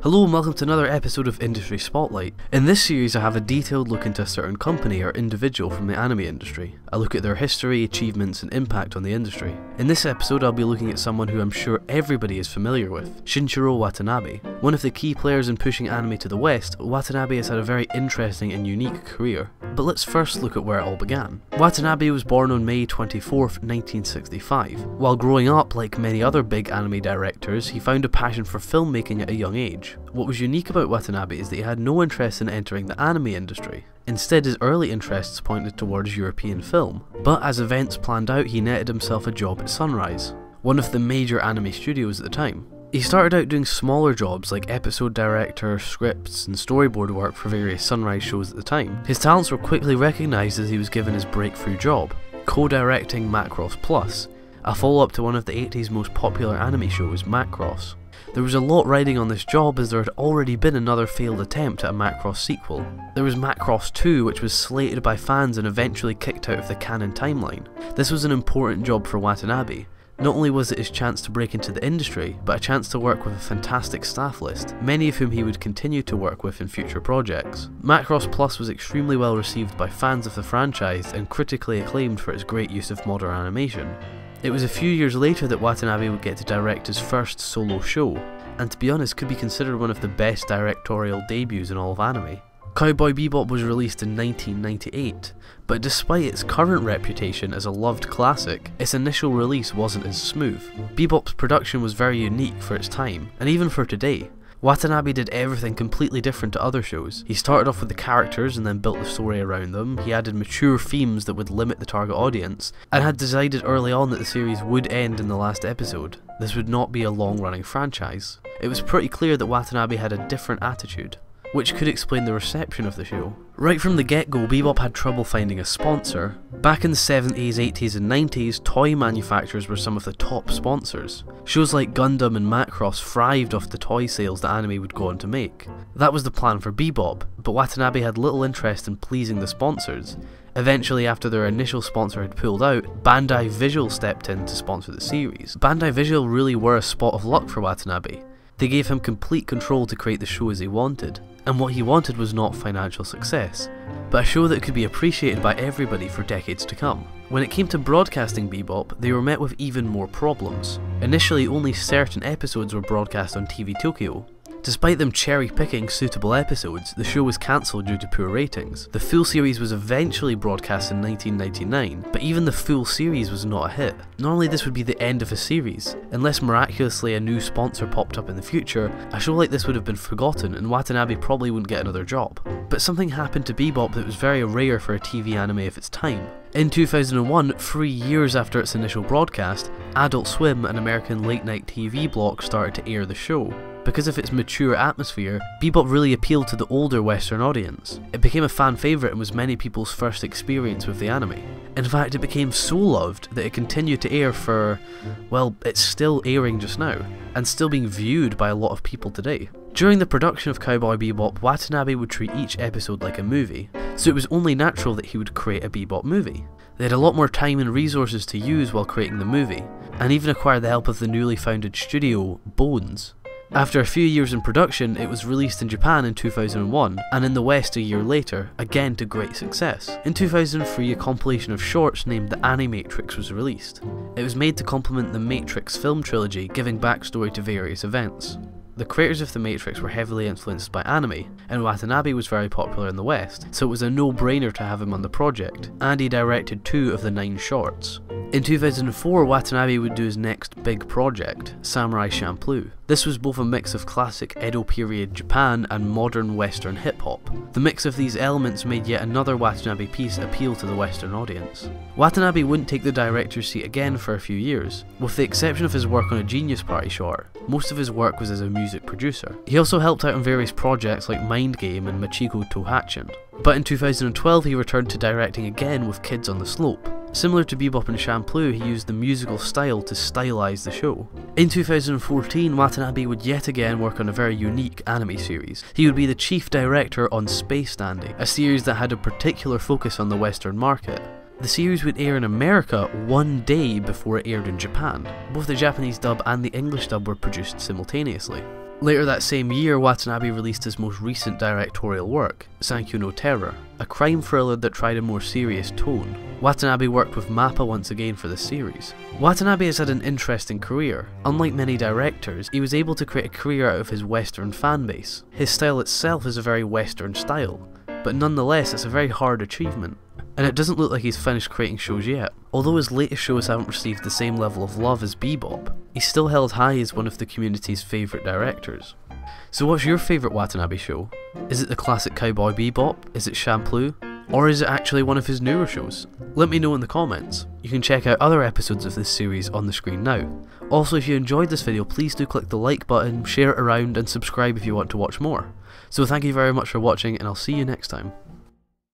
Hello and welcome to another episode of Industry Spotlight. In this series I have a detailed look into a certain company or individual from the anime industry. I look at their history, achievements and impact on the industry. In this episode I'll be looking at someone who I'm sure everybody is familiar with, Shinichiro Watanabe. One of the key players in pushing anime to the west, Watanabe has had a very interesting and unique career. But let's first look at where it all began. Watanabe was born on May 24, 1965. While growing up, like many other big anime directors, he found a passion for filmmaking at a young age. What was unique about Watanabe is that he had no interest in entering the anime industry. Instead, his early interests pointed towards European film. But as events planned out, he netted himself a job at Sunrise, one of the major anime studios at the time. He started out doing smaller jobs like episode director, scripts, and storyboard work for various Sunrise shows at the time. His talents were quickly recognised as he was given his breakthrough job, co-directing Macross Plus, a follow-up to one of the 80s most popular anime shows, Macross. There was a lot riding on this job as there had already been another failed attempt at a Macross sequel. There was Macross 2 which was slated by fans and eventually kicked out of the canon timeline. This was an important job for Watanabe, not only was it his chance to break into the industry, but a chance to work with a fantastic staff list, many of whom he would continue to work with in future projects. Macross Plus was extremely well received by fans of the franchise and critically acclaimed for its great use of modern animation. It was a few years later that Watanabe would get to direct his first solo show, and to be honest could be considered one of the best directorial debuts in all of anime. Cowboy Bebop was released in 1998, but despite its current reputation as a loved classic, its initial release wasn't as smooth. Bebop's production was very unique for its time, and even for today. Watanabe did everything completely different to other shows. He started off with the characters and then built the story around them, he added mature themes that would limit the target audience, and had decided early on that the series would end in the last episode. This would not be a long running franchise. It was pretty clear that Watanabe had a different attitude which could explain the reception of the show. Right from the get-go, Bebop had trouble finding a sponsor. Back in the 70s, 80s and 90s, toy manufacturers were some of the top sponsors. Shows like Gundam and Macross thrived off the toy sales that anime would go on to make. That was the plan for Bebop, but Watanabe had little interest in pleasing the sponsors. Eventually, after their initial sponsor had pulled out, Bandai Visual stepped in to sponsor the series. Bandai Visual really were a spot of luck for Watanabe. They gave him complete control to create the show as he wanted and what he wanted was not financial success, but a show that could be appreciated by everybody for decades to come. When it came to broadcasting Bebop, they were met with even more problems. Initially, only certain episodes were broadcast on TV Tokyo, Despite them cherry picking suitable episodes, the show was cancelled due to poor ratings. The full series was eventually broadcast in 1999, but even the full series was not a hit. Normally this would be the end of a series. Unless miraculously a new sponsor popped up in the future, a show like this would have been forgotten and Watanabe probably wouldn't get another job. But something happened to Bebop that was very rare for a TV anime of its time. In 2001, three years after its initial broadcast, Adult Swim, an American late night TV block, started to air the show. Because of its mature atmosphere, Bebop really appealed to the older Western audience. It became a fan favourite and was many people's first experience with the anime. In fact, it became so loved that it continued to air for, well, it's still airing just now, and still being viewed by a lot of people today. During the production of Cowboy Bebop, Watanabe would treat each episode like a movie, so it was only natural that he would create a Bebop movie. They had a lot more time and resources to use while creating the movie, and even acquired the help of the newly founded studio, Bones, after a few years in production, it was released in Japan in 2001, and in the West a year later, again to great success. In 2003, a compilation of shorts named The Animatrix was released. It was made to complement the Matrix film trilogy, giving backstory to various events. The creators of The Matrix were heavily influenced by anime, and Watanabe was very popular in the West, so it was a no-brainer to have him on the project, and he directed two of the nine shorts. In 2004, Watanabe would do his next big project, Samurai Champloo. This was both a mix of classic Edo period Japan and modern Western hip hop. The mix of these elements made yet another Watanabe piece appeal to the Western audience. Watanabe wouldn't take the director's seat again for a few years, with the exception of his work on a Genius Party short. Most of his work was as a music producer. He also helped out on various projects like Mind Game and Michiko to Hatchin. But in 2012 he returned to directing again with Kids on the Slope. Similar to Bebop and Champloo, he used the musical style to stylize the show. In 2014, Watanabe would yet again work on a very unique anime series. He would be the chief director on Space Dandy, a series that had a particular focus on the Western market. The series would air in America one day before it aired in Japan. Both the Japanese dub and the English dub were produced simultaneously. Later that same year, Watanabe released his most recent directorial work, Zankyou no Terror, a crime thriller that tried a more serious tone. Watanabe worked with MAPPA once again for the series. Watanabe has had an interesting career. Unlike many directors, he was able to create a career out of his western fanbase. His style itself is a very western style, but nonetheless it's a very hard achievement. And it doesn't look like he's finished creating shows yet. Although his latest shows haven't received the same level of love as Bebop, he's still held high as one of the community's favourite directors. So what's your favourite Watanabe show? Is it the classic Cowboy Bebop? Is it Champloo? Or is it actually one of his newer shows? Let me know in the comments. You can check out other episodes of this series on the screen now. Also if you enjoyed this video please do click the like button, share it around and subscribe if you want to watch more. So thank you very much for watching and I'll see you next time.